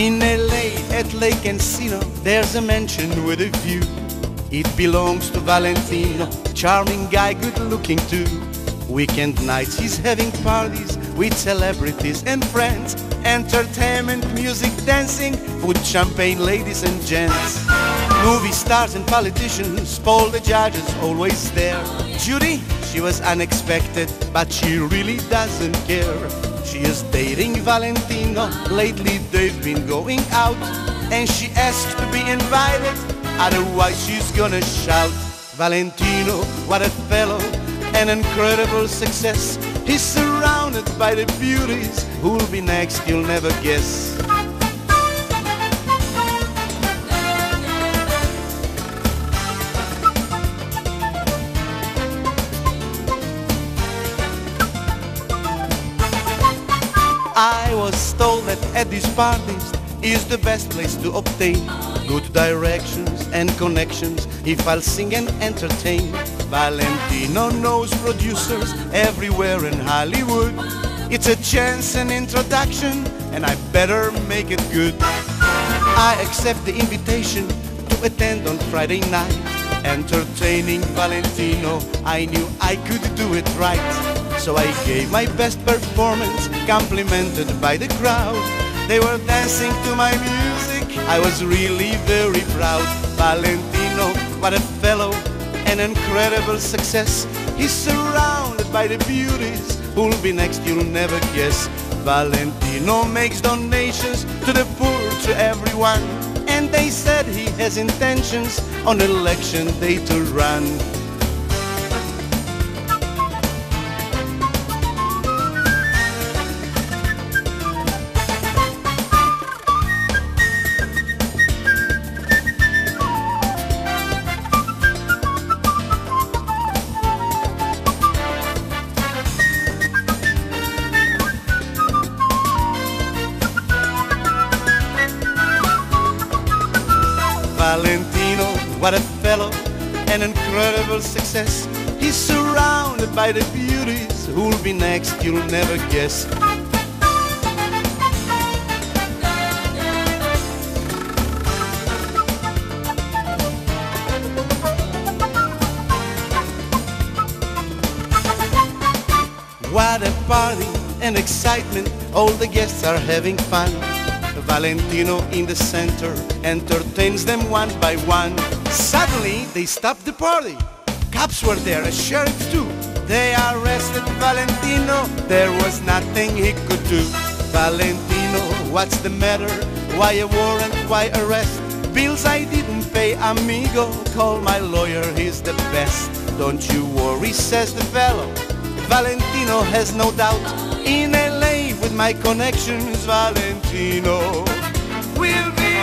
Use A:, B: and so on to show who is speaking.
A: In LA at Lake Encino, there's a mansion with a view. It belongs to Valentino, charming guy, good looking too. Weekend nights he's having parties with celebrities and friends. Entertainment, music, dancing, food, champagne, ladies and gents. Movie stars and politicians, Paul the judge is always there. Judy, she was unexpected, but she really doesn't care. She is dating Valentino, lately they've been going out, and she asked to be invited, otherwise she's gonna shout. Valentino, what a fellow, an incredible success. He's surrounded by the beauties, who'll be next you'll never guess. I was told that at these parties is the best place to obtain good directions and connections if I'll sing and entertain. Valentino knows producers everywhere in Hollywood. It's a chance, and introduction, and I better make it good. I accept the invitation to attend on Friday night. Entertaining Valentino, I knew I could do it right. So I gave my best performance, complimented by the crowd. They were dancing to my music, I was really very proud. Valentino, what a fellow, an incredible success. He's surrounded by the beauties, who'll be next you'll never guess. Valentino makes donations to the poor, to everyone. And they said he has intentions on election day to run. Valentino, what a fellow, an incredible success. He's surrounded by the beauties, who'll be next you'll never guess. What a party and excitement, all the guests are having fun. Valentino in the center entertains them one by one. Suddenly they stop the party. Cops were there, a sheriff too. They arrested Valentino, there was nothing he could do. Valentino, what's the matter? Why a warrant? Why arrest? Bills I didn't pay, amigo. Call my lawyer, he's the best. Don't you worry, says the fellow. Valentino has no doubt in LA with my connections, Valentino. We'll be